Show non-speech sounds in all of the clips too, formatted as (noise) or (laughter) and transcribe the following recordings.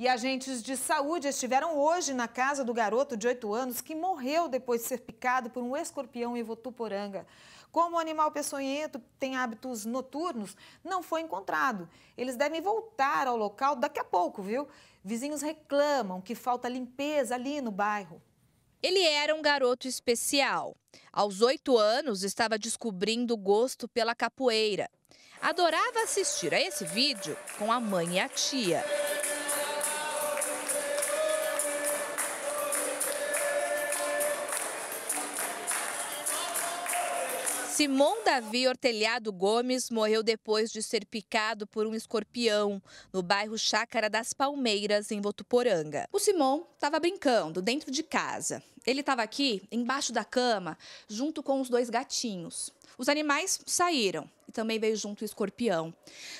E agentes de saúde estiveram hoje na casa do garoto de 8 anos que morreu depois de ser picado por um escorpião em Votuporanga. Como o animal peçonhento tem hábitos noturnos, não foi encontrado. Eles devem voltar ao local daqui a pouco, viu? Vizinhos reclamam que falta limpeza ali no bairro. Ele era um garoto especial. Aos oito anos, estava descobrindo gosto pela capoeira. Adorava assistir a esse vídeo com a mãe e a tia. Simão Davi Hortelhado Gomes morreu depois de ser picado por um escorpião no bairro Chácara das Palmeiras, em Votuporanga. O Simão estava brincando dentro de casa. Ele estava aqui, embaixo da cama, junto com os dois gatinhos. Os animais saíram também veio junto o escorpião.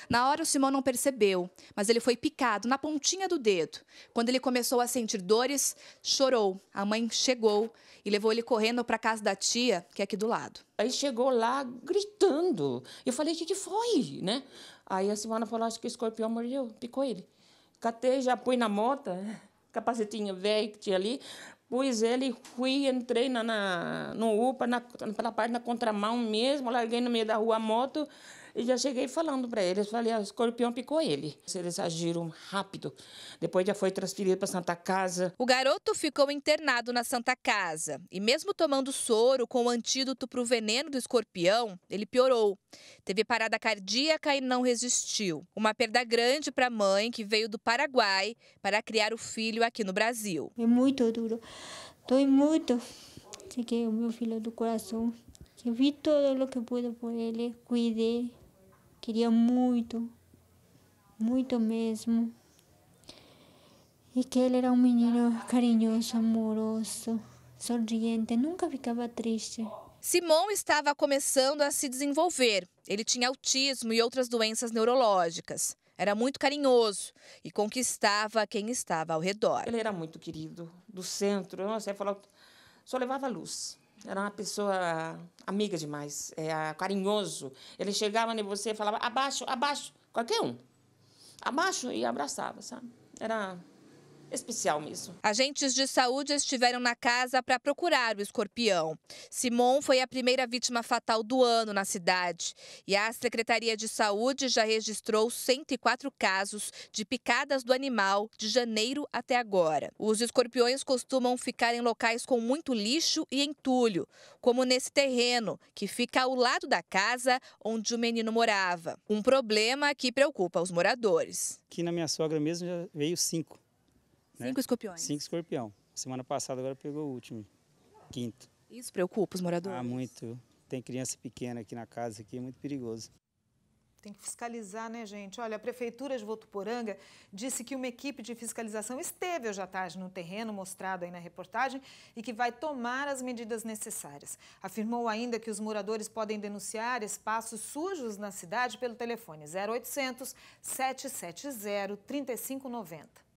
Na hora o Simão não percebeu, mas ele foi picado na pontinha do dedo. Quando ele começou a sentir dores, chorou. A mãe chegou e levou ele correndo para a casa da tia, que é aqui do lado. Aí chegou lá gritando. Eu falei, o que, que foi, né? Aí a Simona falou, acho que o escorpião mordeu, picou ele. Catei, já pus na moto, (laughs) capacetinho velho que tinha ali, Pus ele, fui, entrei na, na, no UPA, na, pela parte da contramão mesmo, larguei no meio da rua a moto e já cheguei falando para eles. Falei, ah, o escorpião picou ele. Eles agiram rápido. Depois já foi transferido para Santa Casa. O garoto ficou internado na Santa Casa. E mesmo tomando soro com o antídoto para o veneno do escorpião, ele piorou. Teve parada cardíaca e não resistiu. Uma perda grande para a mãe que veio do Paraguai para criar o filho aqui no Brasil. É muito duro. Dói muito. Cheguei o meu filho do coração. Eu vi tudo o que pude por ele, cuidei, queria muito, muito mesmo. E que ele era um menino carinhoso, amoroso, sorriente, nunca ficava triste. Simon estava começando a se desenvolver. Ele tinha autismo e outras doenças neurológicas. Era muito carinhoso e conquistava quem estava ao redor. Ele era muito querido, do centro. Você falou, só levava luz. Era uma pessoa amiga demais, é, carinhoso. Ele chegava em você e falava, abaixo, abaixo, qualquer um. Abaixo e abraçava, sabe? Era especial mesmo. Agentes de saúde estiveram na casa para procurar o escorpião. Simon foi a primeira vítima fatal do ano na cidade. E a Secretaria de Saúde já registrou 104 casos de picadas do animal de janeiro até agora. Os escorpiões costumam ficar em locais com muito lixo e entulho, como nesse terreno, que fica ao lado da casa onde o menino morava. Um problema que preocupa os moradores. Aqui na minha sogra mesmo já veio cinco. Né? Cinco escorpiões? Cinco escorpião. Semana passada agora pegou o último, quinto. Isso preocupa os moradores? Ah, muito. Tem criança pequena aqui na casa, aqui é muito perigoso. Tem que fiscalizar, né, gente? Olha, a Prefeitura de Votuporanga disse que uma equipe de fiscalização esteve hoje à tarde no terreno mostrado aí na reportagem e que vai tomar as medidas necessárias. Afirmou ainda que os moradores podem denunciar espaços sujos na cidade pelo telefone 0800 770 3590.